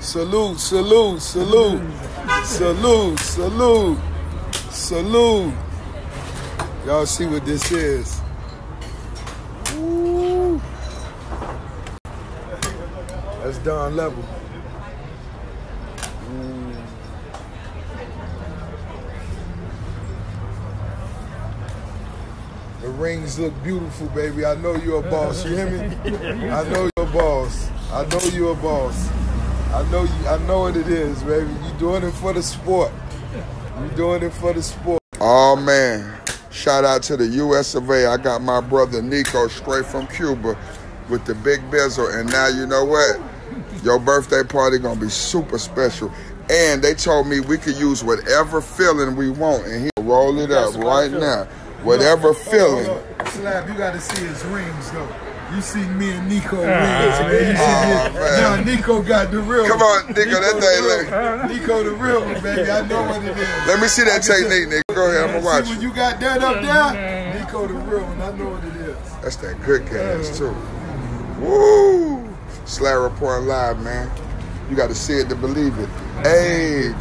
Salute, salute, salute, salute, salute, salute. Y'all see what this is. Woo. That's Don Level. The rings look beautiful, baby. I know you're a boss. You hear me? I know you're a boss. I know you're a boss. I know you. I know what it is, baby. You doing it for the sport. You doing it for the sport. Oh man! Shout out to the U.S. of A. I got my brother Nico straight from Cuba with the big bezel, and now you know what? Your birthday party gonna be super special. And they told me we could use whatever filling we want, and he roll it up right now. Whatever filling. Slab, you got to see his rings though. You see me and Nico ah, rings, man. man. You see Aw, me. Ah, man. Now Nico got the real. Come on, Nico, that the thing real- look- Nico the real one, baby. I know what it is. Let me see that technique, nigga. Go ahead, I'm gonna watch See you. when you got that up there, Nico the real one. I know what it is. That's that good uh, gas too. Woo! Slab reporting live, man. You got to see it to believe it. Age